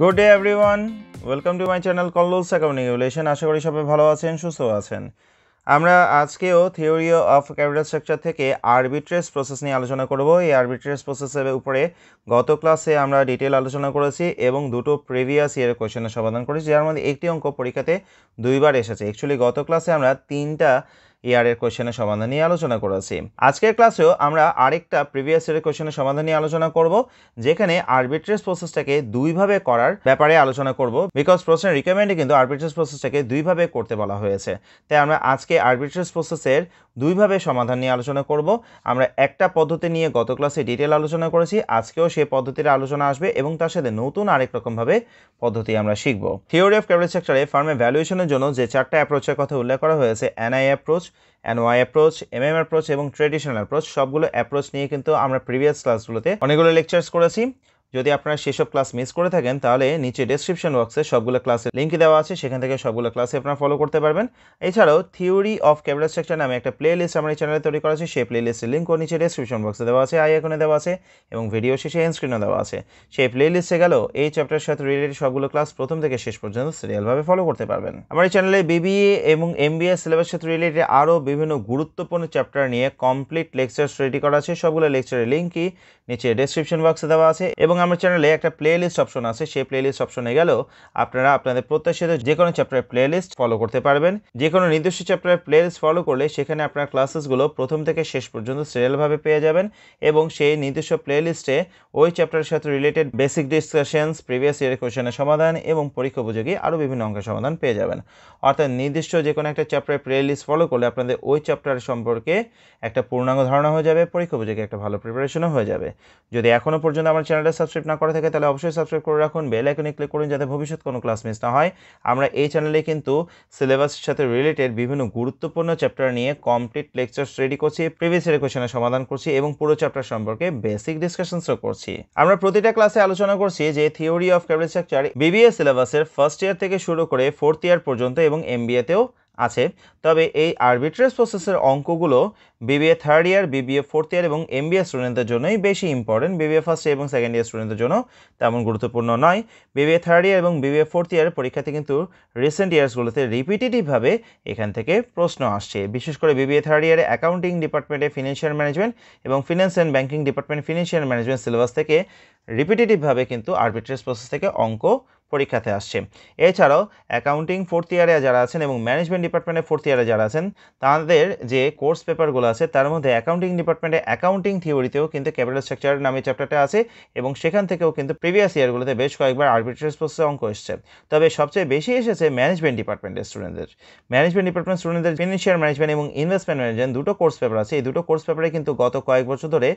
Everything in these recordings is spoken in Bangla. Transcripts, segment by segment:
Good day everyone welcome to my channel Kallol's accounting আশা করি সবাই ভালো আছেন, সুস্থ আছেন। আমরা আজকেও থিওরি অফ ক্যাপিটাল স্ট্রাকচার থেকে আরবিট্রেস প্রসেস নিয়ে আলোচনা করব। এই আরবিট্রেস প্রসেসের উপরে গত ক্লাসে আমরা ডিটেল আলোচনা করেছি এবং দুটো প্রিভিয়াস ইয়ারের কোয়েশনের সমাধান করেছি। যার মধ্যে একটি অঙ্ক পরীক্ষাতে দুইবার এসেছে। অ্যাকচুয়ালি গত ক্লাসে আমরা তিনটা ইয়ারের কোয়েশনের সমাধান নিয়ে আলোচনা করেছি। আজকের ক্লাসেও আমরা আরেকটা প্রিভিয়াস ইয়ারের কোয়েশনের সমাধান নিয়ে আলোচনা করব, যেখানে আরবিট্রেস প্রসেসটাকে দুইভাবে করার ব্যাপারে আলোচনা করব বিকজ প্রশ্নের রিকমেন্ডে কিন্তু আরবিট্রেস প্রসেসটাকে দুইভাবে করতে বলা হয়েছে। তাই আমরা আজকে আরবিট্রেস প্রসেসের দুইভাবে সমাধান নিয়ে আলোচনা করব। আমরা একটা পদ্ধতি নিয়ে গত ক্লাসে ডিটেল আলোচনা করেছি, আজকেও সেই পদ্ধতির আলোচনা আসবে এবং তার সাথে নতুন আরেক রকমভাবে পদ্ধতি আমরা শিখব। থিওরি অফ ক্যাপিটাল সেক্টরে ফার্মে ভ্যালুয়েশনের জন্য যে চারটা অ্যাপ্রোচের কথা উল্লেখ করা হয়েছে NI approach NOI approach M M approach এবং ট্রেডিশনাল অ্যাপ্রোচ সবগুলো অ্যাপ্রোচ নিয়ে কিন্তু আমরা প্রিভিয়াস ক্লাসগুলোতে অনেকগুলো লেকচার্স করেছি। যদি আপনারা সেসব ক্লাস মিস করে থাকেন, তাহলে নিচে ডেসক্রিপশন বক্সে সবগুলো ক্লাসের লিঙ্ক দেওয়া আছে, সেখান থেকে সবগুলো ক্লাসে আপনারা ফলো করতে পারবেন। এছাড়াও থিওরি অফ ক্যাপিটাল স্ট্রাকচার নামে একটা প্লে লিস্ট আমার এই চ্যানেলে তৈরি করা আছে, সেই প্লে লিস্টের লিঙ্কও নিচে ডেসক্রিপশন বক্সে দেওয়া আছে, আই এখানে দেওয়া আছে এবং ভিডিও শেষে এন স্ক্রিনও দেওয়া আছে। সেই প্লে লিস্টে গেলেও এই চ্যাপ্টারের সাথে রিলেটেড সবগুলো ক্লাস প্রথম থেকে শেষ পর্যন্ত সিরিয়ালভাবে ফলো করতে পারবেন। আমার এই চ্যানেলে বিবিএ এবং এমবিএ সিলেবাসের সাথে রিলেটেড আরও বিভিন্ন গুরুত্বপূর্ণ চ্যাপ্টার নিয়ে কমপ্লিট লেকচার্স রেডি করা আছে, সবগুলো লেকচারের লিঙ্কই নিচে ডেসক্রিপশন বক্সে দেওয়া আছে এবং আমার চ্যানেলে একটা প্লে লিস্ট অপশন আছে, সেই প্লে লিস্ট অপশনে গেলেও আপনারা আপনাদের প্রত্যাশিত যে কোনো চ্যাপ্টারের প্লে লিস্ট ফলো করতে পারবেন। যে কোনো নির্দিষ্ট চ্যাপ্টারের প্লে লিস্ট ফলো করলে সেখানে আপনার ক্লাসেসগুলো প্রথম থেকে শেষ পর্যন্ত সিরিয়ালভাবে পেয়ে যাবেন এবং সেই নির্দিষ্ট প্লে লিস্টে ওই চ্যাপ্টারের সাথে রিলেটেড বেসিক ডিসকাশনস প্রিভিয়াস ইয়ারের কোয়েশনের সমাধান এবং পরীক্ষা উপযোগী আরও বিভিন্ন অঙ্কের সমাধান পেয়ে যাবেন। অর্থাৎ নির্দিষ্ট যে কোনো একটা চ্যাপ্টারের প্লে লিস্ট ফলো করলে আপনাদের ওই চ্যাপ্টার সম্পর্কে একটা পূর্ণাঙ্গ ধারণা হয়ে যাবে, পরীক্ষা উপযোগী একটা ভালো প্রিপারেশনও হয়ে যাবে। যদি এখনও পর্যন্ত আমার চ্যানেলটা সাবস্ক্রাইব না করা থাকে, তাহলে অবশ্যই সাবস্ক্রাইব করে রাখুন। বেল আইকনে ক্লিক করুন যাতে ভবিষ্যৎ কোনো ক্লাস মিস না হয়। আমরা এই চ্যানেলে কিন্তু সিলেবাসের সাথে রিলেটেড বিভিন্ন গুরুত্বপূর্ণ চ্যাপ্টার নিয়ে কমপ্লিট লেকচার্স রেডি করছি প্রিভিয়াস ইয়ারের কোয়েশনের সমাধান করছি এবং পুরো চ্যাপ্টার সম্পর্কে বেসিক ডিসকাশনসও করছি। আমরা প্রতিটা ক্লাসে আলোচনা করছি যে theory of capital structure BBA সিলেবাসের ফার্স্ট ইয়ার থেকে শুরু করে ফোর্থ ইয়ার পর্যন্ত এবং এমবিএতেও আছে। তবে এই আরবিট্রেস প্রসেসের অঙ্কগুলো BBA third year BBA fourth year এবং এম এমবিএ স্টুডেন্টদের জন্যই বেশি ইম্পর্টেন্ট বিবিএ ফার্স্ট ইয়ার এবং সেকেন্ড ইয়ার স্টুডেন্টদের জন্য তেমন গুরুত্বপূর্ণ নয়। বিবিএ থার্ড ইয়ার এবং বিবিএ ফোর্থ ইয়ার পরীক্ষাতে কিন্তু রিসেন্ট ইয়ার্সগুলোতে রিপিটেটিভভাবে এখান থেকে প্রশ্ন আসছে। বিশেষ করে বিবিএ থার্ড ইয়ারে অ্যাকাউন্টিং ডিপার্টমেন্টে ফিনান্সিয়াল ম্যানেজমেন্ট এবং finance and banking department financial management syllabus থেকে রিপিটেটিভভাবে কিন্তু আরবিট্রেস প্রসেস থেকে অঙ্ক পরীক্ষাতে আসছে। এছাড়াও অ্যাকাউন্টিং ফোর্থ ইয়ারে যারা আছেন এবং ম্যানেজমেন্ট ডিপার্টমেন্টে ফোর্থ ইয়ারে যারা আছেন, তাদের যে কোর্স পেপারগুলো আছে, তার মধ্যে অ্যাকাউন্টিং ডিপার্টমেন্টে অ্যাকাউন্টিং থিওরিতেও কিন্তু ক্যাপিটাল স্ট্রাকচার নামে চ্যাপ্টারটা আছে এবং সেখান থেকেও কিন্তু প্রিভিয়াস ইয়ারগুলোতে বেশ কয়েকবার আরবিট্রেস প্রসেসে অঙ্ক এসছে। তবে সবচেয়ে বেশি এসেছে ম্যানেজমেন্ট ডিপার্টমেন্টের স্টুডেন্টদের ম্যানেজমেন্ট ডিপার্টমেন্ট স্টুডেন্টদের ফিনান্সিয়াল ম্যানেজমেন্ট এবং ইনভেস্টমেন্ট ম্যানেজমেন্ট দুটো কোর্স পেপার আছে। এই দুটো কোর্স পেপারে কিন্তু গত কয়েক বছর ধরে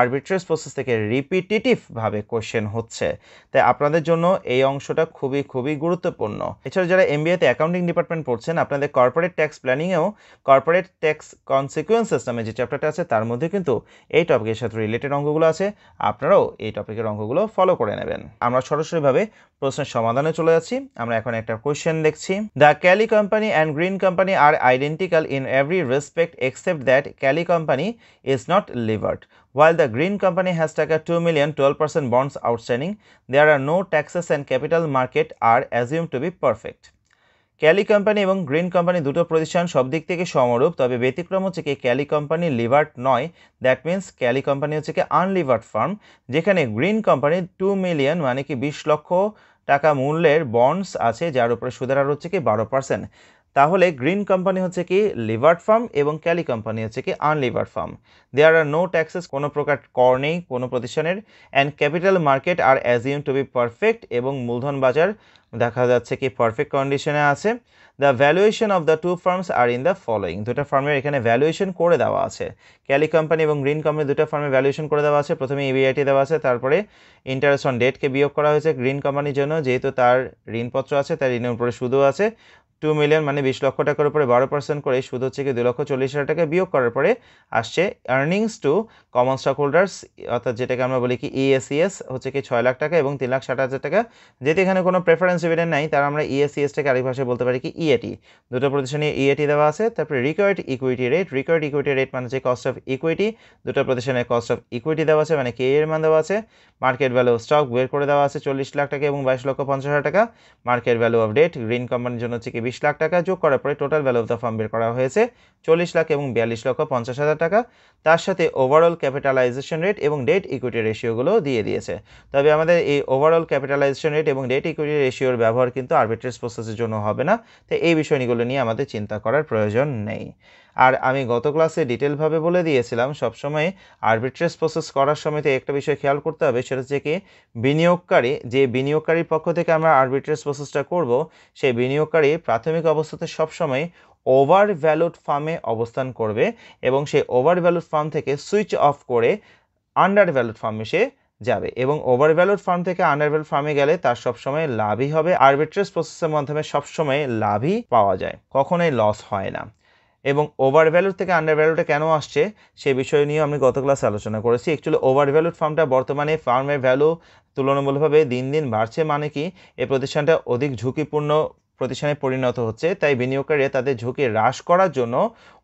আরবিট্রেস প্রসেস থেকে রিপিটেটিভভাবে কোশ্চেন হচ্ছে। তাই আপনাদের জন্য এই অংশটা খুবই খুবই গুরুত্বপূর্ণ। এছাড়া যারা এমবিএতে অ্যাকাউন্টিং ডিপার্টমেন্ট পড়ছেন, আপনাদের কর্পোরেট ট্যাক্স প্ল্যানিংয়েও কর্পোরেট ট্যাক্স কনসিকুয়েন্সেস নামে যে চ্যাপ্টারটা আছে, তার মধ্যে কিন্তু এই টপিকের সাথে রিলেটেড অঙ্কগুলো আছে। আপনারাও এই টপিকের অঙ্কগুলো ফলো করে নেবেন। আমরা সরাসরিভাবে প্রশ্নের সমাধানে চলে যাচ্ছি। আমরা এখন একটা কোয়েশ্চেন দেখছি। The Kelly company and Green company are identical in every respect except that Kelly company is not levered While the green company has taka 2 million 12% bonds outstanding, there are no taxes and capital market are assumed to be perfect. Kelly company এবং গ্রিন কোম্পানি দুটো প্রতিষ্ঠান সব দিক থেকে সমরূপ তবে ব্যতিক্রম হচ্ছে কি ক্যালি কোম্পানি লিভার্ড নয় দ্যাট মিন্স ক্যালি কোম্পানি হচ্ছে কি আনলিভার্ড ফার্ম যেখানে গ্রিন কোম্পানি টু মিলিয়ন মানে কি বিশ লক্ষ টাকা মূল্যের বন্ডস আছে যার উপরে সুদের হার হচ্ছে কি বারো পার্সেন্ট তাহলে গ্রিন কোম্পানি হচ্ছে কি লিভার্ড ফার্ম এবং ক্যালি কোম্পানি হচ্ছে কি unlevered firm. There are no taxes কোনো প্রকার কর নেই, কোনো প্রতিষ্ঠানের। And capital market are assume to be perfect এবং মূলধন বাজার দেখা যাচ্ছে কি পারফেক্ট কন্ডিশনে আছে। The valuation of the two firms are in the following দুটো ফার্মের এখানে ভ্যালুয়েশন করে দেওয়া আছে। ক্যালি কোম্পানি এবং গ্রিন কোম্পানি দুটো ফার্মে ভ্যালুয়েশন করে দেওয়া আছে। প্রথমে ইবিআইটি দেওয়া আছে, তারপরে ইন্টারেস্ট অন ডেটকে বিয়োগ করা হয়েছে। গ্রিন কোম্পানির জন্য যেহেতু তার ঋণপত্র আছে, তার ঋণের উপরে সুদও আছে। টু মিলিয়ন মানে বিশ লক্ষ টাকার উপরে বারো পার্সেন্ট করে সুদ হচ্ছে কি দুই লক্ষ চল্লিশ হাজার টাকা বিয়োগ করার পরে আসছে earnings to common stock holders অর্থাৎ যেটাকে আমরা বলি কি ইএসিএস হচ্ছে কি ছয় লাখ টাকা এবং তিন লাখ ষাট হাজার টাকা। যেহেতু এখানে কোনো প্রেফারেন্স ডিভিডেন্ড নাই, তার আমরা ইএসিএসটাকে আরেক ভাষায় বলতে পারি কি ইএটি দুটো প্রতিষ্ঠানে ইএটি দেওয়া আছে, তারপরে required equity rate required equity rate মানে হচ্ছে কস্ট অফ ইকুইটি দুটো প্রতিষ্ঠানের কস্ট অফ ইকুইটি দেওয়া আছে মানে কে এর মান দেওয়া আছে। মার্কেট ভ্যালু স্টক বের করে দেওয়া আছে চল্লিশ লাখ টাকা এবং বাইশ লক্ষ পঞ্চাশ হাজার টাকা। Market value of debt Green কোম্পানির জন্য হচ্ছে কি বিশ লাখ টাকা যোগ করার পরে total value of the firm বের করা হয়েছে চল্লিশ লাখ এবং বিয়াল্লিশ লক্ষ পঞ্চাশ হাজার টাকা। তার সাথে ওভারঅল ক্যাপিটালাইজেশন রেট এবং ডেট ইকুইটি রেশিওগুলো দিয়ে দিয়েছে। তবে আমাদের এই ওভারঅল ক্যাপিটালাইজেশন রেট এবং ডেট ইকুইটি রেশিওর ব্যবহার কিন্তু আরবিট্রেস প্রসেসের জন্য হবে না। তো এই বিষয়গুলো নিয়ে আমাদের চিন্তা করার প্রয়োজন নেই। আর আমি গত ক্লাসে ডিটেলভাবে বলে দিয়েছিলাম, সবসময় আরবিট্রেস প্রসেস করার সময় তো একটা বিষয় খেয়াল করতে হবে, সেটা হচ্ছে কি বিনিয়োগকারী, যে বিনিয়োগকারীর পক্ষ থেকে আমরা আরবিট্রেস প্রসেসটা করব, সেই বিনিয়োগকারী প্রাথমিক অবস্থাতে সবসময় ওভার ভ্যালুড ফার্মে অবস্থান করবে এবং সেই ওভার ভ্যালুড ফার্ম থেকে সুইচ অফ করে আন্ডার ভ্যালুড ফার্মে সে যাবে এবং ওভার ভ্যালুড ফার্ম থেকে আন্ডার ভ্যালুড ফার্মে গেলে তার সবসময় লাভই হবে। আরবিট্রেস প্রসেসের মাধ্যমে সবসময় লাভই পাওয়া যায়, কখনোই লস হয় না। এবং ওভার ভ্যালুর থেকে আন্ডার ভ্যালুটা কেন আসছে, সে বিষয় নিয়েও আমি গত ক্লাসে আলোচনা করেছি। অ্যাকচুয়ালি ওভার ভ্যালুড ফার্মটা বর্তমানে ফার্মের ভ্যালু তুলনামূলকভাবে দিন দিন বাড়ছে মানে কি এই প্রতিষ্ঠানটা অধিক ঝুঁকিপূর্ণ প্রতিষ্ঠানে পরিণত হচ্ছে, তাই বিনিয়োগকারীরা তাদের ঝুঁকি হ্রাস করার জন্য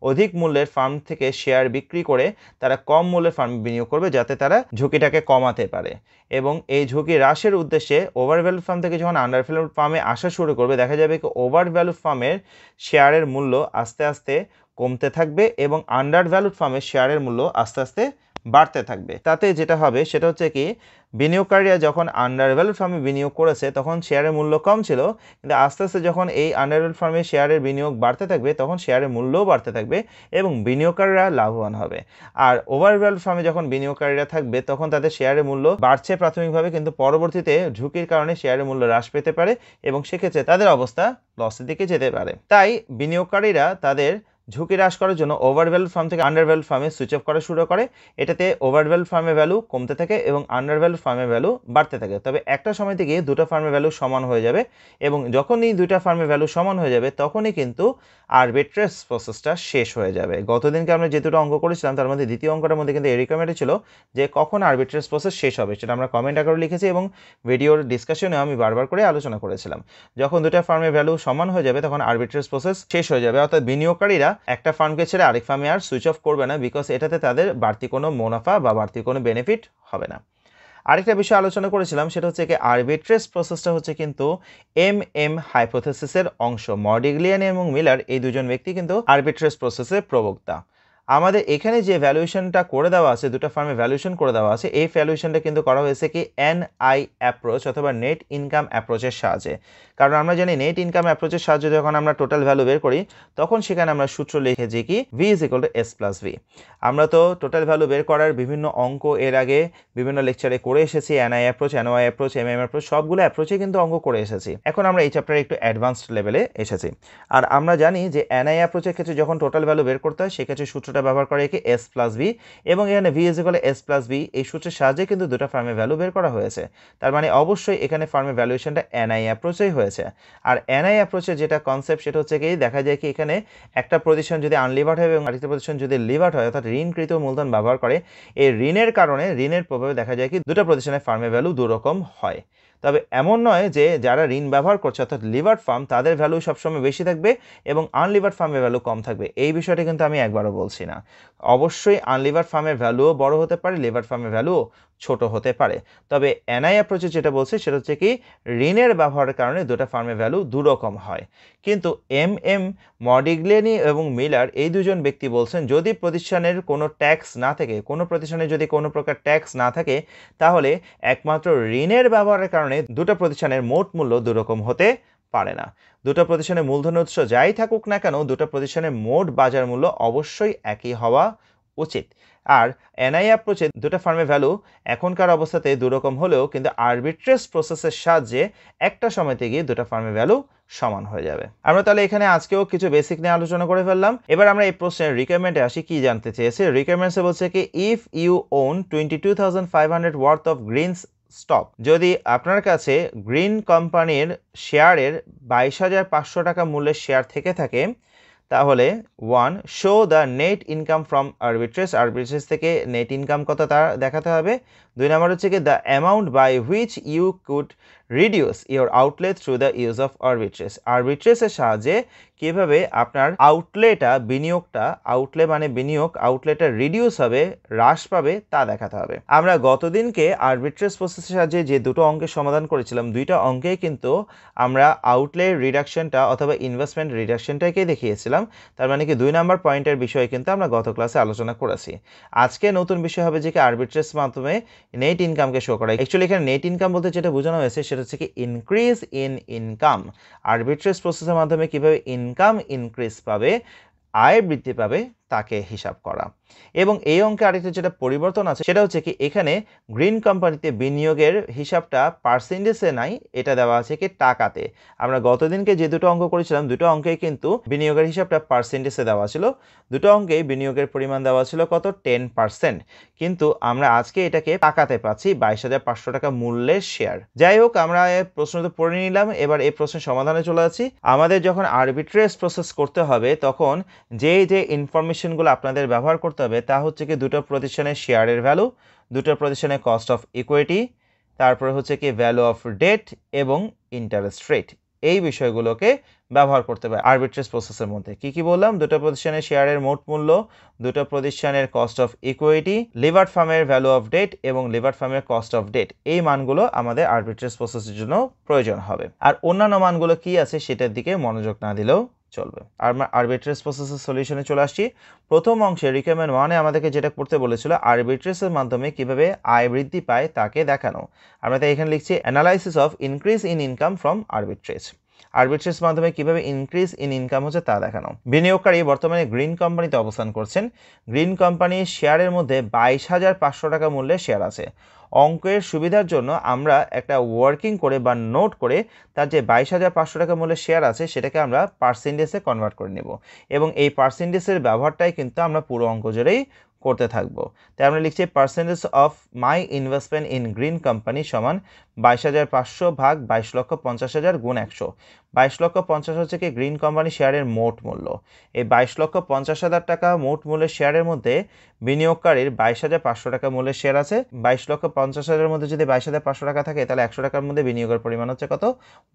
অধিক মূল্যের ফার্ম থেকে শেয়ার বিক্রি করে তারা কম মূল্যের ফার্মে বিনিয়োগ করবে যাতে তারা ঝুঁকিটাকে কমাতে পারে। এবং এই ঝুঁকি হ্রাসের উদ্দেশ্যে ওভার ভ্যালু ফার্ম থেকে যখন আন্ডার ভ্যালু ফার্মে আসা শুরু করবে, দেখা যাবে কি ওভার ভ্যালু ফার্মের শেয়ারের মূল্য আস্তে আস্তে কমতে থাকবে এবং আন্ডার ভ্যালুড ফার্মের শেয়ারের মূল্য আস্তে আস্তে বাড়তে থাকবে। তাতে যেটা হবে, সেটা হচ্ছে কি, বিনিয়োগকারীরা যখন আন্ডারভ্যালুড ফার্মে বিনিয়োগ করেছে, তখন শেয়ারের মূল্য কম ছিল, কিন্তু আস্তে আস্তে যখন এই আন্ডারভ্যালুড ফার্মে শেয়ারের বিনিয়োগ বাড়তে থাকবে, তখন শেয়ারের মূল্যও বাড়তে থাকবে এবং বিনিয়োগকারীরা লাভবান হবে। আর ওভারভ্যালুড ফার্মে যখন বিনিয়োগকারীরা থাকবে, তখন তাদের শেয়ারের মূল্য বাড়ছে প্রাথমিকভাবে, কিন্তু পরবর্তীতে ঝুঁকির কারণে শেয়ারের মূল্য হ্রাস পেতে পারে এবং সেক্ষেত্রে তাদের অবস্থা লসের দিকে যেতে পারে। তাই বিনিয়োগকারীরা তাদের ঝুঁকি হ্রাস করার জন্য ওভারভ্যালু ফার্ম থেকে আন্ডারভ্যালু ফার্মে সুইচ অফ করা শুরু করে। এটাতে ওভারভ্যালু ফার্মের ভ্যালু কমতে থাকে এবং আন্ডারভ্যালু ফার্মের ভ্যালু বাড়তে থাকে। তবে একটা সময় থেকে দুটো ফার্মের ভ্যালু সমান হয়ে যাবে এবং যখনই দুইটা ফার্মের ভ্যালু সমান হয়ে যাবে, তখনই কিন্তু আরবিট্রেস প্রসেসটা শেষ হয়ে যাবে। গতদিনকে আমরা যে দুটো অঙ্ক করেছিলাম, তার মধ্যে দ্বিতীয় অঙ্কটার মধ্যে কিন্তু রিকমেন্ডে ছিল যে কখন আরবিট্রেস প্রসেস শেষ হবে। সেটা আমরা কমেন্ট আকারে লিখেছি এবং ভিডিওর ডিসকাশনে আমি বারবার করে আলোচনা করেছিলাম। যখন দুটা ফার্মের ভ্যালু সমান হয়ে যাবে, তখন আরবিট্রেস প্রসেস শেষ হয়ে যাবে। অর্থাৎ বিনিয়োগকারীরা একটা ফার্মকে ছেড়ে আরেক ফার্মে আর সুইচ অফ করবে না বিকজ এটাতে তাদের বাড়তি কোনো মুনাফা বা বাড়তি কোনো বেনিফিট হবে না। আরেকটা বিষয় আলোচনা করেছিলাম, সেটা হচ্ছে কি আরবিট্রেস প্রসেসটা হচ্ছে কিন্তু এম এম হাইপোথেসিসের অংশ। মডিগ্লিয়ান এবং মিলার এই দুজন ব্যক্তি কিন্তু আরবিট্রেস প্রসেসের প্রবক্তা। আমাদের এখানে যে ভ্যালুয়েশনটা করে দেওয়া আছে, দুটো ফার্মে ভ্যালুয়েশন করে দেওয়া আছে, এই ভ্যালুয়েশনটা কিন্তু করা হয়েছে কি এন আই অ্যাপ্রোচ অথবা নেট ইনকাম অ্যাপ্রোচের সাহায্যে। কারণ আমরা জানি নেট ইনকাম অ্যাপ্রোচের সাহায্যে যখন আমরা টোটাল ভ্যালু বের করি, তখন সেখানে আমরা সূত্র লিখেছি কি? V is equal to S plus V আমরা তো টোটাল ভ্যালু বের করার বিভিন্ন অঙ্ক এর আগে বিভিন্ন লেকচারে করে এসেছি NI approach NOI approach M M approach সবগুলো অ্যাপ্রোচে কিন্তু অঙ্ক করে এসেছি। এখন আমরা এই চ্যাপ্টারে একটু অ্যাডভান্সড লেভেলে এসেছি। আর আমরা জানি যে এনআই অ্যাপ্রোচের ক্ষেত্রে যখন টোটাল ভ্যালু বের করতে হয়, সেক্ষেত্রে সূত্রটা ব্যবহার করে কি? এস প্লাস ভি এবং এখানে V is equal S plus V এই সূত্রের সাহায্যে কিন্তু দুটো ফার্মের ভ্যালু বের করা হয়েছে। তার মানে অবশ্যই এখানে ফার্মের ভ্যালুয়েশনটা এনআই অ্যাপ্রোচেই হয়েছে। আর এনআই অ্যাপ্রোচের যেটা কনসেপ্ট সেটা হচ্ছে কি, দেখা যায় কি এখানে একটা প্রতিষ্ঠান যদি আনলিভার্ড হয় এবং আরেকটা প্রতিষ্ঠান যদি লিভার্ড হয়, অর্থাৎ ঋণকৃত মূলধন ব্যবহার করে, এই ঋণের কারণে, ঋণের প্রভাবে দেখা যায় কি দুটো প্রতিষ্ঠানের ফার্মের ভ্যালু দুরকম হয়। তবে এমন নয় যে যারা ঋণ ব্যবহার করছে, অর্থাৎ লিভার ফার্ম তাদের ভ্যালু সবসময় বেশি থাকবে এবং আনলিভার ফার্মের ভ্যালু কম থাকবে। এই বিষয়টা কিন্তু আমি একবারও বলছি না। অবশ্যই আনলিভার ফার্মের ভ্যালুও বড় হতে পারে লিভার ফার্মের ভ্যালুও ছোট হতে পারে। তবে এনআই অ্যাপ্রোচে যেটা বলছে সেটা হচ্ছে কি, ঋণের ব্যবহারের কারণে দুটা ফার্মের ভ্যালু দুরকম হয়। কিন্তু এম এম মডিগ্লেনি এবং মিলার এই দুজন ব্যক্তি বলছেন, যদি প্রতিষ্ঠানের কোনো ট্যাক্স না থাকে, কোনো প্রতিষ্ঠানে যদি কোনো প্রকার ট্যাক্স না থাকে, তাহলে একমাত্র ঋণের ব্যবহারের কারণে দুটো প্রতিষ্ঠানের মোট মূল্য দুরকম হতে পারে না। দুটো প্রতিষ্ঠানের মূলধন উৎস যাই থাকুক না কেন, দুটো প্রতিষ্ঠানের মোট বাজার মূল্য অবশ্যই একই হওয়া উচিত। আর এনআই অ্যাপ্রোচে দুটো ফার্মের ভ্যালু এখনকার অবস্থাতে দুরকম হলেও কিন্তু আরবিট্রেস প্রসেসের সাহায্যে একটা সময়তে গিয়ে দুটো ফার্মের ভ্যালু সমান হয়ে যাবে। আমরা তাহলে এখানে আজকেও কিছু বেসিক নিয়ে আলোচনা করে ফেললাম। এবার আমরা এই প্রশ্নের রিকোয়ারমেন্টে আসি, কি জানতে চেয়েছে? রিকোয়ারমেন্টসে বলছে কি if you own twenty two thousand five hundred worth of Green's stock যদি আপনার কাছে গ্রিন কোম্পানির শেয়ারের বাইশ হাজার পাঁচশো টাকা মূল্যের শেয়ার থেকে থাকে তাহলে one show the net income from arbitrage arbitrage থেকে নেট ইনকাম কত তা দেখাতে হবে? দুই নম্বর হচ্ছে কি the amount by which you could reduce your outlet through the use of arbitrage আরবিট্রেসের সাহায্যে কীভাবে আপনার আউটলেটা বিনিয়োগটা আউটলে মানে বিনিয়োগ আউটলেটা রিডিউস হবে, হ্রাস পাবে, তা দেখাতে হবে। আমরা গতদিনকে আরবিট্রেস প্রসেসের সাহায্যে যে দুটো অঙ্কের সমাধান করেছিলাম, দুইটা অঙ্কে কিন্তু আমরা আউটলে রিডাকশনটা অথবা ইনভেস্টমেন্ট রিডাকশনটাকে দেখিয়েছিলাম। তার মানে কি, দুই নাম্বার পয়েন্টের বিষয়ে কিন্তু আমরা গত ক্লাসে আলোচনা করেছি। আজকে নতুন বিষয় হবে যে কি আরবিট্রেস মাধ্যমে নেট ইনকামকে শো করা অ্যাকচুয়ালি এখানে নেট ইনকাম বলতে যেটা বোঝানো হয়েছে, সেটা হচ্ছে কি ইনক্রিজ ইন ইনকাম আর্বিট্রেস প্রসেসের মাধ্যমে কীভাবে ইনকাম ইনক্রিজ পাবে, আয় বৃদ্ধি পাবে তাকে হিসাব করা। এবং এই অঙ্কে আরেকটা যেটা পরিবর্তন আছে, সেটা হচ্ছে কি এখানে গ্রিন কোম্পানিতে বিনিয়োগের হিসাবটা পার্সেন্টেজে নাই, এটা দেওয়া আছে কি টাকাতে। আমরা গতদিনকে যে দুটো অঙ্ক করেছিলাম, দুটো অঙ্কে কিন্তু বিনিয়োগের হিসাবটা পার্সেন্টেজে দেওয়া ছিল। দুটো অঙ্কেই বিনিয়োগের পরিমাণ দেওয়া ছিল কত? Ten percent. কিন্তু আমরা আজকে এটাকে টাকাতে পাচ্ছি, বাইশ হাজার পাঁচশো টাকা মূল্যের শেয়ার। যাই হোক, আমরা প্রশ্ন তো পড়ে নিলাম, এবার এই প্রশ্নের সমাধানে চলে আছি আমাদের যখন আরবিট্রেস প্রসেস করতে হবে, তখন যে যে ইনফরমেশনগুলো আপনাদের ব্যবহার করতে হবে, তা হচ্ছে কি দুটো প্রতিষ্ঠানের শেয়ারের ভ্যালু দুটো প্রতিষ্ঠানের কস্ট অফ ইকুইটি তারপরে হচ্ছে কি ভ্যালু অফ ডেট এবং ইন্টারেস্ট রেট এই বিষয়গুলোকে ব্যবহার করতে হবে আরবিট্রেস প্রসেসের মধ্যে। কি কি বললাম? দুটো প্রতিষ্ঠানের শেয়ারের মোট মূল্য, দুটো প্রতিষ্ঠানের কস্ট অফ ইকুইটি লিভার ফার্মের ভ্যালু অফ ডেট এবং লিভার ফার্মের কস্ট অফ ডেট এই মানগুলো আমাদের আরবিট্রেস প্রসেসের জন্য প্রয়োজন হবে। আর অন্যান্য মানগুলো কি আছে সেটার দিকে মনোযোগ না দিলেও চলবে। আর আরবিট্রেস প্রসেসের সলিউশনে চলে আসছি। প্রথম অংশে রিকোয়ারমেন্ট ওয়ানে আমাদেরকে যেটা করতে বলেছিল আরবিট্রেসের মাধ্যমে কীভাবে আয় বৃদ্ধি পায় তাকে দেখানো। আমরা তাই এখানে লিখছি analysis of increase in income from arbitrage arbitrage মাধ্যমে কীভাবে ইনক্রিজ ইন ইনকাম হচ্ছে তা দেখানো। বিনিয়োগকারী বর্তমানে গ্রিন কোম্পানিতে অবস্থান করছেন। গ্রিন কোম্পানির শেয়ারের মধ্যে বাইশ হাজার পাঁচশো টাকা মূল্যের শেয়ার আছে। অঙ্কের সুবিধার জন্য আমরা একটা ওয়ার্কিং করে বা নোট করে তার যে বাইশ হাজার পাঁচশো টাকা মূল্যের শেয়ার আছে, সেটাকে আমরা পার্সেন্টেজে কনভার্ট করে নেব। এবং এই পার্সেন্টেজের ব্যবহারটাই কিন্তু আমরা পুরো অঙ্ক জুড়েই করতে থাকব। তাই আমরা লিখছি percentage of my investment in Green company সমান বাইশ হাজার পাঁচশো ভাগ বাইশ লক্ষ পঞ্চাশ হাজার গুণ একশো। বাইশ লক্ষ পঞ্চাশ হচ্ছে কি গ্রিন কোম্পানি শেয়ারের মোট মূল্য। এই বাইশ লক্ষ পঞ্চাশ হাজার টাকা মোট মূল্যের শেয়ারের মধ্যে বিনিয়োগকারীর বাইশ হাজার পাঁচশো টাকা মূল্যের শেয়ার আছে। বাইশ লক্ষ পঞ্চাশ হাজারের মধ্যে যদি বাইশ হাজার পাঁচশো টাকা থাকে, তাহলে একশো টাকার মধ্যে বিনিয়োগের পরিমাণ হচ্ছে কত?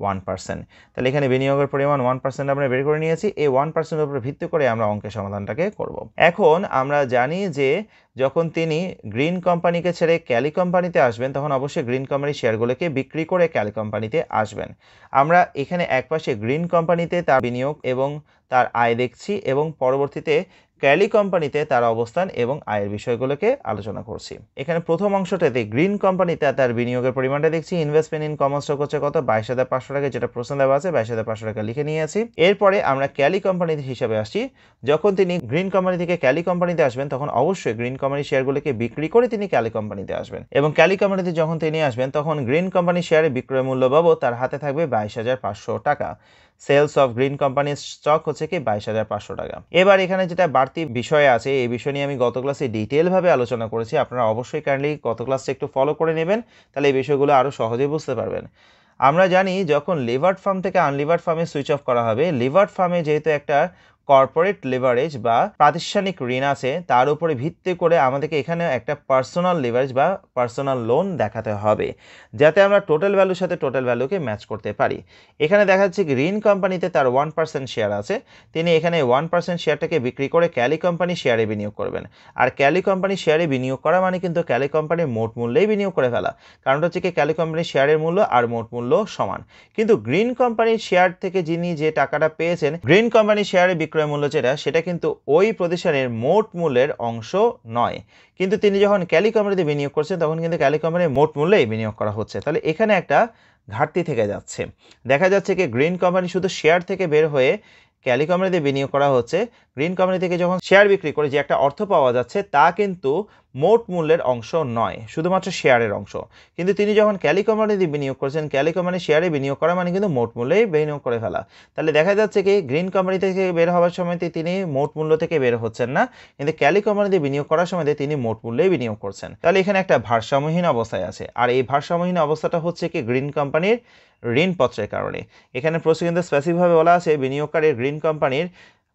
One percent. তাহলে এখানে বিনিয়োগের পরিমাণ ওয়ান পার্সেন্ট আমরা বের করে নিয়েছি। এই ওয়ান পার্সেন্টের উপর ভিত্তি করে আমরা অঙ্কের সমাধানটাকে করব। এখন আমরা জানি যে যখন তিনি গ্রিন কোম্পানিকে ছেড়ে ক্যালি কোম্পানিতে আসবেন, তখন অবশ্যই গ্রিন কোম্পানির শেয়ারগুলোকে বিক্রি করে ক্যালি কোম্পানিতে আসবেন। আমরা এখানে একপাশে গ্রিন কোম্পানিতে তার বিনিয়োগ এবং তার আয় দেখছি এবং পরবর্তীতে ক্যালি কোম্পানিতে তার অবস্থান এবং আয়ের বিষয়গুলোকে আলোচনা করছি। এখানে প্রথম অংশটাতে গ্রিন কোম্পানিতে তার বিনিয়োগের পরিমাণটা দেখছি। ইনভেস্টমেন্ট ইন কমন স্টক হচ্ছে কত? বাইশ হাজার পাঁচশো টাকা, যেটা প্রশ্ন দেওয়া আছে, বাইশ হাজার পাঁচশো টাকা লিখে নিয়েছি। এরপরে আমরা ক্যালি কোম্পানিতে হিসাবে আসছি। যখন তিনি গ্রিন কোম্পানি থেকে ক্যালি কোম্পানিতে আসবেন, তখন অবশ্যই গ্রিন কোম্পানির শেয়ারগুলোকে বিক্রি করে তিনি ক্যালি কোম্পানিতে আসবেন। এবং ক্যালি কোম্পানিতে যখন তিনি আসবেন, তখন গ্রিন কোম্পানির শেয়ারের বিক্রয় মূল্য বাবদ তার হাতে থাকবে বাইশ হাজার পাঁচশো টাকা। সেলস অফ গ্রিন কোম্পানির স্টক হচ্ছে কি বাইশ হাজার পাঁচশো টাকা। এবার এখানে যেটা বাড়তি বিষয় আছে, এই বিষয় নিয়ে আমি গত ক্লাসে ডিটেলভাবে আলোচনা করেছি। আপনারা অবশ্যই কাইন্ডলি গত ক্লাসটা একটু ফলো করে নেবেন, তাহলে এই বিষয়গুলো আরও সহজেই বুঝতে পারবেন। আমরা জানি যখন লিভার্ড ফার্ম থেকে আনলিভার্ড ফার্মে সুইচ অফ করা হবে লিভার্ড ফার্মে যেহেতু একটা কর্পোরেট লিভারেজ বা প্রাতিষ্ঠানিক ঋণ আছে, তার উপরে ভিত্তি করে আমাদেরকে এখানে একটা পার্সোনাল লিভারেজ বা পার্সোনাল লোন দেখাতে হবে, যাতে আমরা টোটাল ভ্যালুর সাথে টোটাল ভ্যালুকে ম্যাচ করতে পারি। এখানে দেখা যাচ্ছে ঋণ কোম্পানিতে তার ওয়ান পার্সেন্ট শেয়ার আছে, তিনি এখানে ওয়ান পার্সেন্ট শেয়ারটাকে বিক্রি করে ক্যালি কোম্পানি শেয়ারে বিনিয়োগ করবেন। আর ক্যালি কোম্পানি শেয়ারে বিনিয়োগ করা মানে কিন্তু ক্যালি কোম্পানির মোট মূল্যেই বিনিয়োগ করে ফেলা, কারণটা হচ্ছে কি ক্যালি কোম্পানির শেয়ারের মূল্য আর মোট মূল্য সমান। কিন্তু গ্রিন কোম্পানির শেয়ার থেকে যিনি যে টাকাটা পেয়েছেন গ্রিন কোম্পানির শেয়ারে বিক্রয় মূল্য যেটা, সেটা কিন্তু ওই প্রতিষ্ঠানের মোট মূল্যের অংশ নয়। কিন্তু তিনি যখন ক্যালি বিনিয়োগ করছেন, তখন কিন্তু ক্যালি কোম্পানির মোট মূল্যেই বিনিয়োগ করা হচ্ছে। তাহলে এখানে একটা ঘাটতি থেকে যাচ্ছে। দেখা যাচ্ছে কি, গ্রিন কোম্পানি শুধু শেয়ার থেকে বের হয়ে ক্যালি বিনিয়োগ করা হচ্ছে। গ্রিন কোম্পানি থেকে যখন শেয়ার বিক্রি করে যে একটা অর্থ পাওয়া যাচ্ছে, তা কিন্তু মোট মূল্যের অংশ নয়, শুধুমাত্র শেয়ারের অংশ। কিন্তু তিনি যখন ক্যালি বিনিয়োগ করেছেন ক্যালি শেয়ারে বিনিয়োগ করা মানে কিন্তু মোট মূল্যেই বিনিয়োগ করে ফেলা। তাহলে দেখা যাচ্ছে কি, গ্রিন কোম্পানি থেকে বের হওয়ার সময় তিনি মোট মূল্য থেকে বের হচ্ছেন না, কিন্তু ক্যালি বিনিয়োগ করার সময় তিনি মোট মূল্যেই বিনিয়োগ করছেন। তাহলে এখানে একটা ভারসাম্যহীন অবস্থায় আছে। আর এই ভারসাম্যহীন অবস্থাটা হচ্ছে কি, গ্রিন কোম্পানির ঋণপত্রের কারণে। এখানে প্রশ্ন কিন্তু স্পেসিফিকভাবে বলা আছে বিনিয়োগকারীর গ্রিন কোম্পানির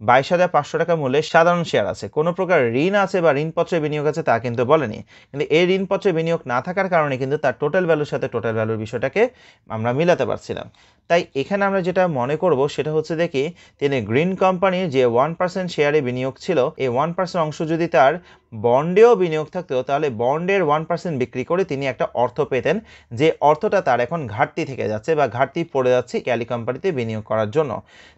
বাইশ হাজার পাঁচশো টাকা মূল্যে সাধারণ শেয়ার আছে। কোনো প্রকার ঋণ আছে বা ঋণপত্রে বিনিয়োগ আছে তা কিন্তু বলেনি। কিন্তু এই ঋণপত্রে বিনিয়োগ না থাকার কারণে কিন্তু তার টোটাল ভ্যালুর সাথে টোটাল ভ্যালুর বিষয়টাকে আমরা মিলাতে পারছিলাম তাই এখানে আমরা যেটা মনে করব সেটা হচ্ছে দেখি, তিনি গ্রিন কোম্পানির যে ওয়ান পার্সেন্ট শেয়ারে বিনিয়োগ ছিল, এই ওয়ান পার্সেন্ট অংশ যদি তার বন্ডেও বিনিয়োগ থাকতো, তাহলে বন্ডের ওয়ান পার্সেন্ট বিক্রি করে তিনি একটা অর্থ পেতেন, যে অর্থটা তার এখন ঘাটতি থেকে যাচ্ছে বা ঘাটতি পড়ে যাচ্ছে ক্যালি কোম্পানিতে বিনিয়োগ করার জন্য।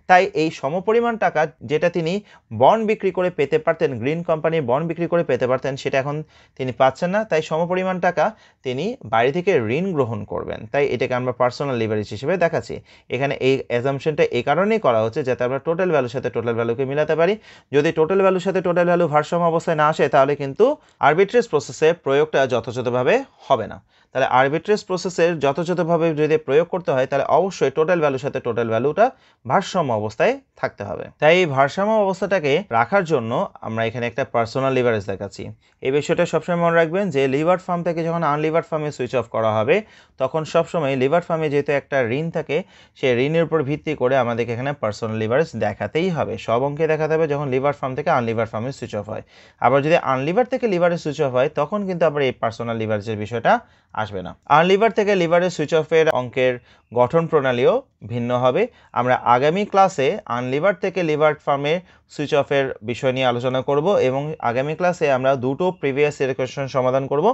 তাই এই সমপরিমাণ টাকা যেটা তিনি বন্ড বিক্রি করে পেতে পারতেন, গ্রিন কোম্পানির বন্ড বিক্রি করে পেতে পারতেন, সেটা এখন তিনি পাচ্ছেন না। তাই সমপরিমাণ টাকা তিনি বাইরে থেকে ঋণ গ্রহণ করবেন। তাই এটাকে আমরা পার্সোনাল লিভারেজ হিসেবে দেখাচ্ছি। এখানে এই অ্যাজামশনটা এই কারণেই করা হচ্ছে যাতে আমরা টোটাল ভ্যালুর সাথে টোটাল ভ্যালুকে মিলাতে পারি। যদি টোটাল ভ্যালুর সাথে টোটাল ভ্যালু ভারসাম্য অবস্থায় না আসে, তাহলে কিন্তু আরবিট্রেস প্রসেসে প্রয়োগটা যথাযথভাবে হবে না। তাহলে আরবিট্রেস প্রসেসের যথাযথভাবে যদি প্রয়োগ করতে হয়, তাহলে অবশ্যই টোটাল ভ্যালুর সাথে টোটাল ভ্যালুটা ভারসাম্য অবস্থায় থাকতে হবে। তাই এই ভারসাম্য অবস্থাটাকে রাখার জন্য আমরা এখানে একটা পার্সোনাল লিভারেজ দেখাচ্ছি। এই বিষয়টা সবসময় মনে রাখবেন যে লিভার ফার্ম থেকে যখন আনলিভার ফার্মে সুইচ অফ করা হবে, তখন সবসময় লিভার ফার্মে যেহেতু একটা ঋণ থাকে, সেই ঋণের উপর ভিত্তি করে আমাদেরকে এখানে পার্সোনাল লিভারেজ দেখাতেই হবে। সব অঙ্কে দেখাতে হবে যখন লিভার ফার্ম থেকে আনলিভার ফার্মে সুইচ অফ হয়। আবার যদি আনলিভার থেকে লিভারে সুইচ অফ হয়, তখন কিন্তু আবার এই পার্সোনাল লিভারেজের বিষয়টা আসবে না। আর লিভার থেকে লিভারের সুইচ অফের অঙ্কের গঠন প্রণালীও ভিন্ন হবে। আমরা আগামী ক্লাসে আনলিভার থেকে লিভার ফার্মে সুইচ অফের বিষয় নিয়ে আলোচনা করব এবং আগামী ক্লাসে আমরা দুটো প্রিভিয়াস ইয়ার কোয়েশ্চেন সমাধান করব।